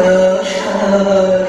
Oh.